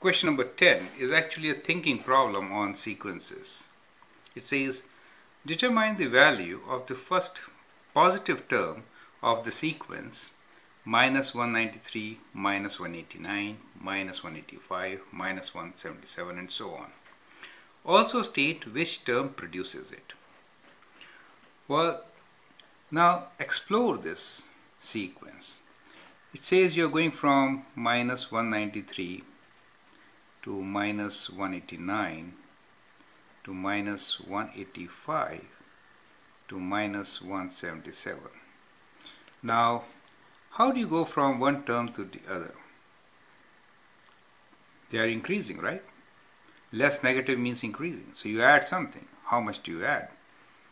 question number 10 is actually a thinking problem on sequences. It says, determine the value of the first positive term of the sequence minus 193, minus 189, minus 185, minus 177 and so on. Also state which term produces it. Well, now explore this sequence. It says you're going from minus 193 to minus 189 to minus 185 to minus 177. Now, how do you go from one term to the other? They are increasing, right? Less negative means increasing. So you add something. How much do you add?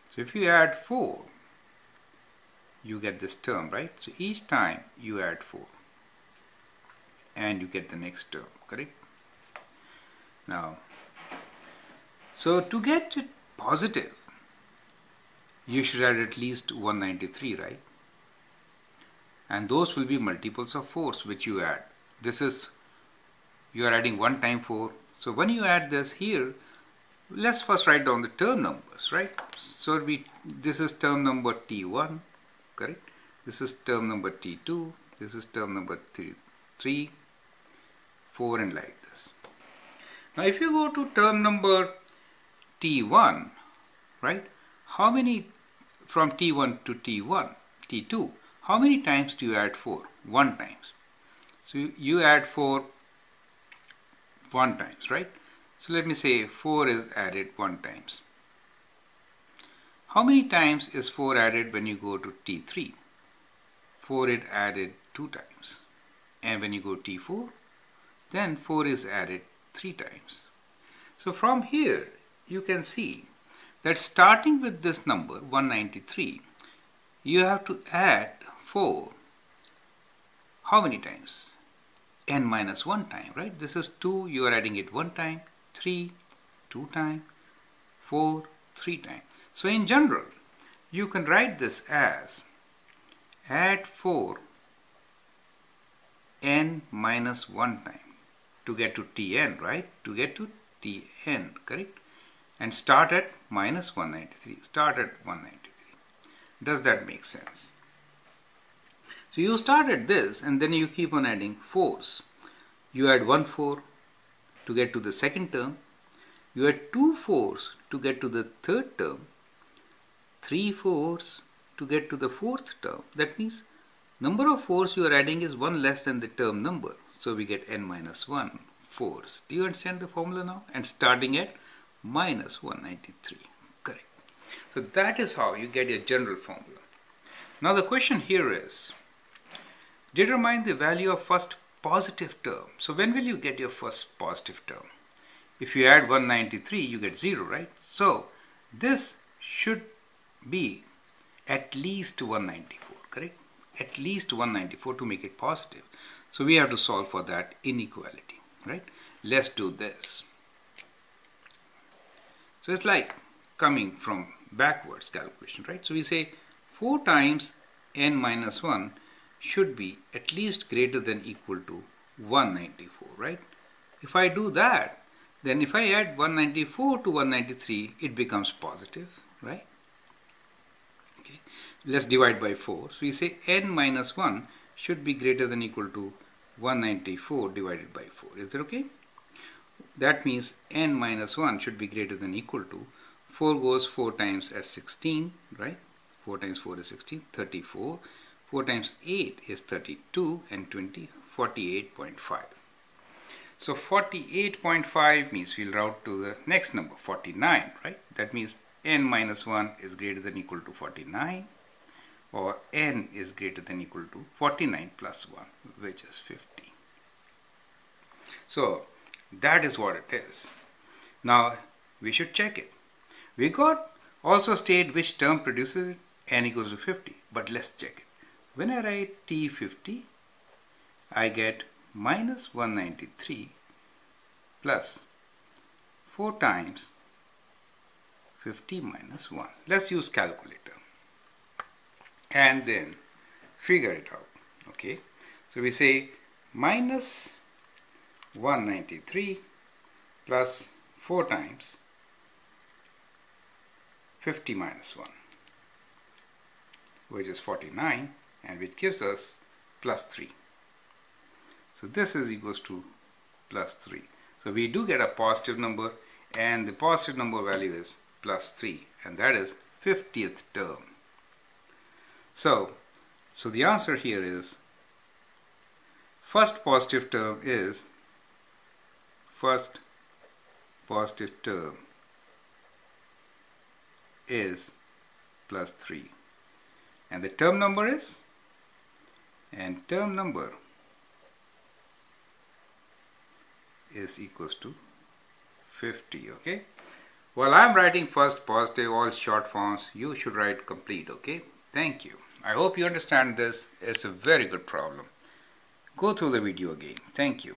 So if you add 4, you get this term, right? So each time you add 4 and you get the next term, correct? Now, so to get it positive, you should add at least 193, right? And those will be multiples of 4s which you add. This is, you are adding 1 time 4. So when you add this here, let's first write down the term numbers, right? So we, this is term number T1, correct? This is term number T2, this is term number three, 3 4 and like. Now if you go to term number T1, right, how many from T1 to T1, T2, how many times do you add 4? 1 times. So you add 4 1 times, right? So let me say 4 is added 1 times. How many times is 4 added when you go to T3? 4 is added 2 times. And when you go T4, then 4 is added 3 times. So from here, you can see that starting with this number 193, you have to add 4 how many times? n minus 1 time, right? This is 2, you are adding it 1 time, 3, 2 time, 4, 3 time. So in general, you can write this as add 4 n minus 1 time to get to tn, right? To get to tn, correct? And start at minus 193. Start at 193. Does that make sense? So you start at this and then you keep on adding 4s. You add 1 4 to get to the second term. You add 2 4s to get to the third term. 3 4s to get to the fourth term. That means number of 4s you are adding is 1 less than the term number. So we get n minus 1 4s. Do you understand the formula now? And starting at minus 193. Correct. So that is how you get your general formula. Now the question here is, determine the value of first positive term. So when will you get your first positive term? If you add 193, you get 0, right? So this should be at least 194, correct? At least 194 to make it positive. So we have to solve for that inequality, right? Let's do this. So it's like coming from backwards calculation, right? So we say 4 times n minus 1 should be at least greater than equal to 194, right? If I do that, then if I add 194 to 193, it becomes positive, right? Let's divide by 4. So we say n minus 1 should be greater than equal to 194 divided by 4. Is that okay? That means n minus 1 should be greater than equal to 4 goes 4 times as 16, right? 4 times 4 is 16, 34. 4 times 8 is 32 and 20, 48.5. So 48.5 means we'll route to the next number, 49, right? That means n minus 1 is greater than equal to 49 or n is greater than equal to 49 plus 1, which is 50. So that is what it is. Now we should check it. We got also state which term produces it, n equals to 50, but let's check it. When I write T50, I get minus 193 plus 4 times 50 minus 1. Let's use calculator and then figure it out. Okay, so we say minus 193 plus 4 times 50 minus 1 which is 49 and which gives us plus 3. So this is equals to plus 3. So we do get a positive number and the positive number value is plus 3 and that is 50th term. So, so the answer here is first positive term is first positive term is plus 3 and the term number is and term number is equals to 50 okay? Well I'm writing first positive all short forms you should write complete okay? Thank you I hope you understand this. It's a very good problem. Go through the video again. Thank you